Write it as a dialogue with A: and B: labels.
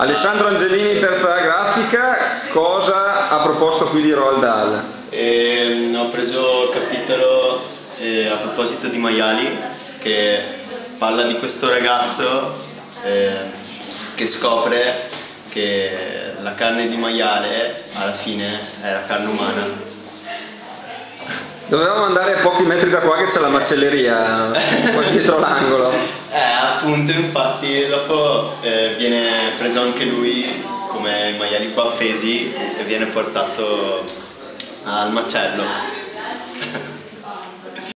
A: Alessandro Angelini, terza grafica, cosa ha proposto qui di Roald Dahl?
B: E, ho preso il capitolo eh, a proposito di maiali che parla di questo ragazzo eh, che scopre che la carne di maiale alla fine è la carne umana.
A: Dovevamo andare a pochi metri da qua che c'è la macelleria, qua dietro l'angolo.
B: Eh, appunto, infatti dopo eh, viene preso anche lui come i maiali qua appesi e viene portato al macello.